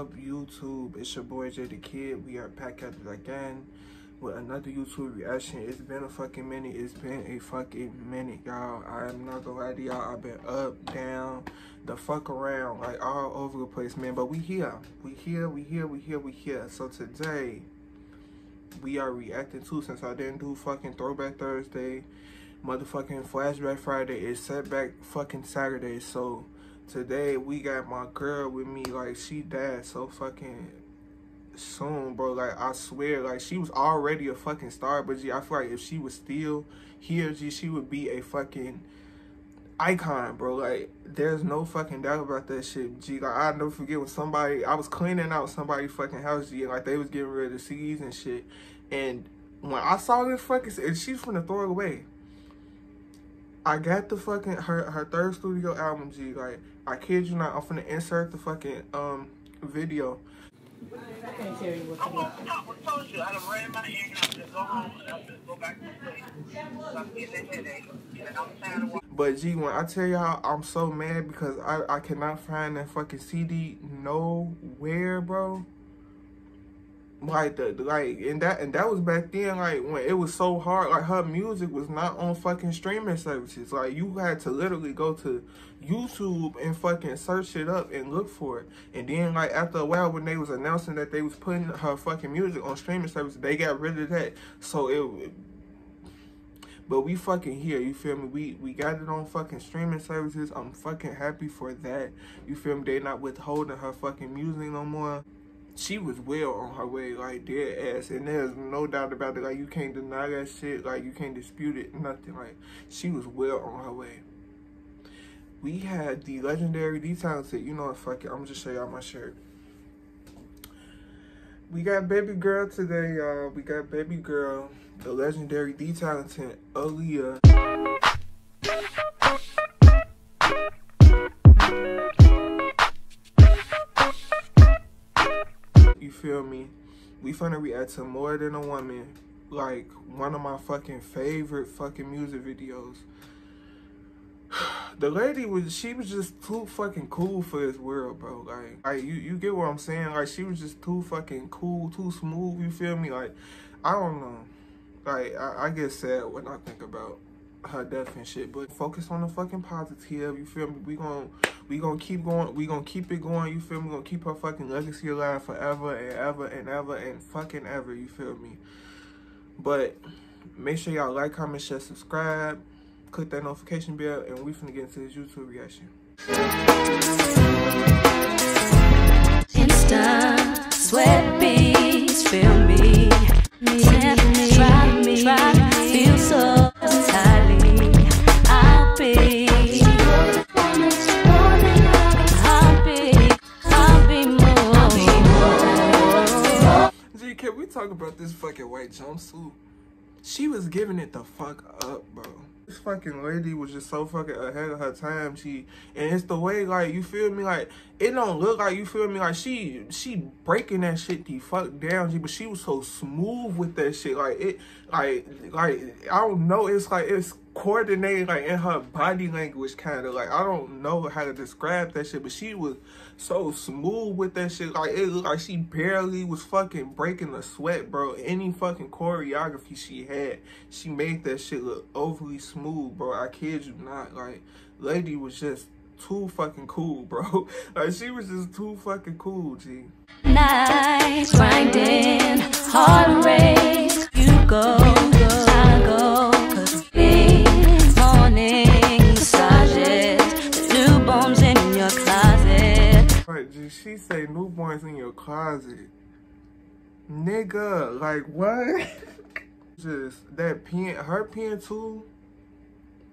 Is up, YouTube? It's your boy Jay the Kid. We are back at it again with another YouTube reaction. It's been a fucking minute. It's been a fucking minute, y'all. I am not gonna lie to y'all. I've been up, down, the fuck around, like all over the place, man. But we here. We here, we here, we here, we here. So today, we are reacting to, since I didn't do fucking Throwback Thursday, motherfucking Flashback Friday, it's Setback fucking Saturday. So today, we got my girl with me. Like, she died so fucking soon, bro. Like I swear, like she was already a fucking star, but G, I feel like if she was still here, G, she would be a fucking icon, bro. Like there's no fucking doubt about that shit, G. Like I never forget when somebody I was cleaning out somebody's fucking house, G, and like they was getting rid of the CDs and shit. And when I saw this fucking and she's from the throw away. I got the fucking her her third studio album, G. Like I kid you not, I'm finna insert the fucking um video but G, when I tell y'all, I'm so mad because I, I cannot find that fucking CD nowhere, bro like the like and that and that was back then like when it was so hard like her music was not on fucking streaming services like you had to literally go to youtube and fucking search it up and look for it and then like after a while when they was announcing that they was putting her fucking music on streaming services they got rid of that so it but we fucking here, you feel me? We we got it on fucking streaming services. I'm fucking happy for that. You feel me? They not withholding her fucking music no more she was well on her way, like dead ass, and there's no doubt about it. Like you can't deny that shit, like you can't dispute it, nothing. Like she was well on her way. We had the legendary, the talented. You know what? Fuck it. I'm just show y'all my shirt. We got baby girl today, y'all. We got baby girl, the legendary, the talented Aaliyah. Feel me? We finna react to More Than a Woman, like one of my fucking favorite fucking music videos. The lady was, she was just too fucking cool for this world, bro. Like, like you, you get what I'm saying? Like, she was just too fucking cool, too smooth, you feel me? Like, I don't know. Like, I, I get sad when I think about her death and shit, but focus on the fucking positive, you feel me? We gonna we gonna keep going. We gonna keep it going. You feel me? We gonna keep her fucking legacy alive forever and ever and ever and fucking ever. You feel me? But make sure y'all like, comment, share, subscribe, click that notification bell, and we finna get into this YouTube reaction. Insta, about this fucking white jumpsuit. She was giving it the fuck up, bro. This fucking lady was just so fucking ahead of her time. She and it's the way like you feel me like it don't look like you feel me like she she breaking that shit the fuck down. She But she was so smooth with that shit like it like like I don't know. It's like it's coordinated like in her body language kind of like I don't know how to describe that shit. But she was so smooth with that shit. Like it looked like she barely was fucking breaking a sweat, bro. Any fucking choreography she had, she made that shit look overly smooth bro. I kid you not. Like, lady was just too fucking cool, bro. like, she was just too fucking cool, G. Night Nigga, like what? just that pen, her pen too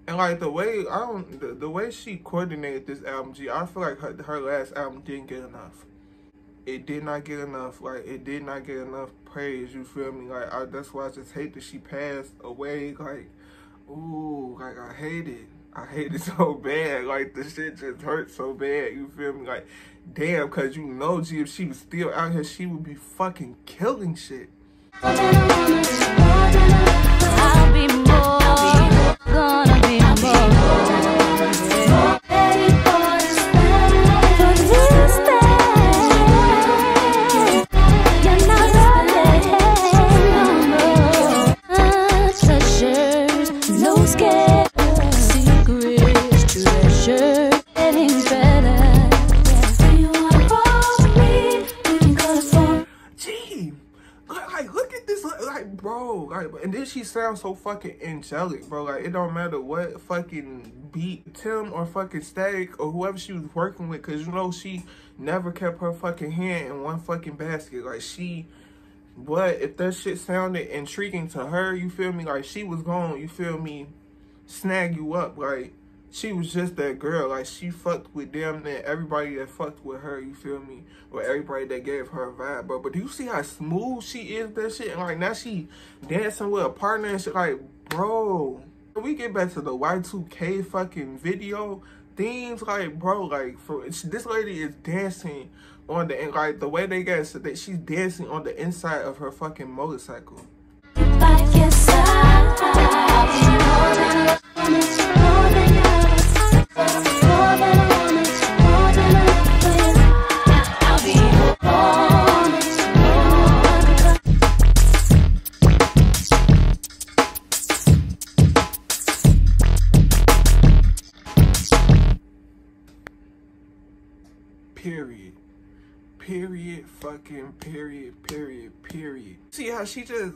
and like the way I don't the, the way she coordinated this album, G, I feel like her her last album didn't get enough. It did not get enough. Like it did not get enough praise. You feel me? Like I, that's why I just hate that she passed away. Like, ooh, like I hate it. I hate it so bad. Like the shit just hurt so bad. You feel me? Like, damn, cause you know, G, if she was still out here, she would be fucking killing shit. Like, and then she sounds so fucking angelic, bro. Like, it don't matter what fucking beat Tim or fucking Static or whoever she was working with, cause you know she never kept her fucking hand in one fucking basket. Like she, but if that shit sounded intriguing to her, you feel me? Like she was going, you feel me? Snag you up, like she was just that girl. Like she fucked with them and everybody that fucked with her, you feel me? Or everybody that gave her a vibe, bro. But do you see how smooth she is that shit? And like now she dancing with a partner and shit. Like, bro. We get back to the Y2K fucking video things like bro like for this lady is dancing on the like the way they get that she's dancing on the inside of her fucking motorcycle Period. Period. Fucking period. Period. Period. See how she just.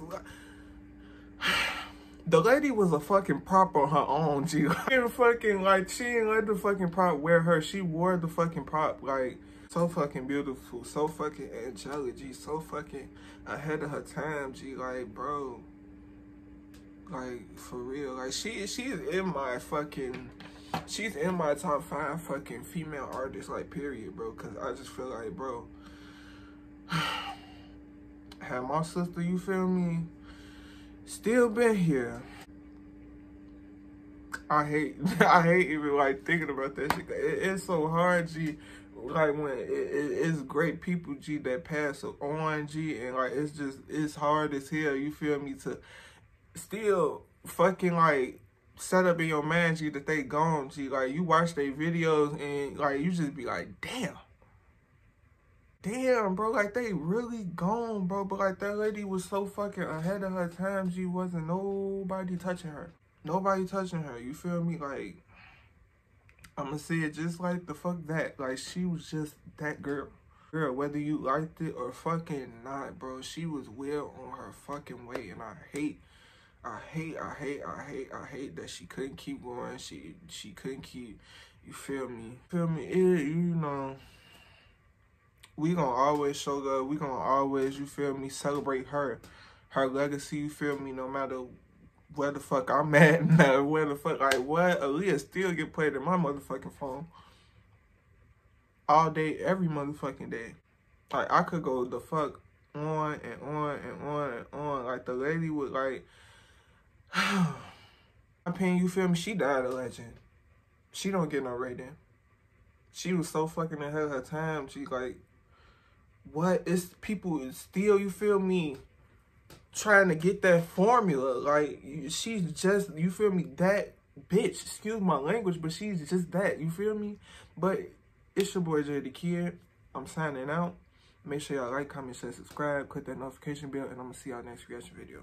The lady was a fucking prop on her own, G. and fucking, like, she didn't let the fucking prop wear her. She wore the fucking prop, like, so fucking beautiful, so fucking angelic, G. So fucking ahead of her time, G. Like, bro. Like, for real. Like, she she's in my fucking she's in my top five fucking female artists, like, period, bro. Because I just feel like, bro, had my sister, you feel me, still been here. I hate, I hate even, like, thinking about that shit. It, it's so hard, G, like, when it, it, it's great people, G, that pass on, G, and, like, it's just, it's hard as hell, you feel me, to still fucking, like, set up in your mind, G, that they gone, G. Like, you watch their videos and, like, you just be like, damn. Damn, bro. Like, they really gone, bro. But, like, that lady was so fucking ahead of her time, G. Wasn't nobody touching her. Nobody touching her. You feel me? Like, I'm gonna say it just like the fuck that. Like, she was just that girl. Girl, whether you liked it or fucking not, bro, she was well on her fucking way. And I hate I hate, I hate, I hate, I hate that she couldn't keep going. She she couldn't keep. You feel me? Feel me? It, you know, we gonna always show love. We gonna always, you feel me, celebrate her, her legacy. You feel me? No matter where the fuck I'm at, now where the fuck like what Aaliyah still get played in my motherfucking phone all day, every motherfucking day. Like I could go the fuck on and on and on and on. Like the lady would like opinion, you feel me? She died a legend. She don't get no rating. She was so fucking ahead of her time. She like, what? It's people still, you feel me, trying to get that formula. Like, she's just, you feel me, that bitch. Excuse my language, but she's just that. You feel me? But it's your boy Jay the Kid. I'm signing out. Make sure y'all like, comment, share, subscribe, click that notification bell, and I'm going to see y'all next reaction video.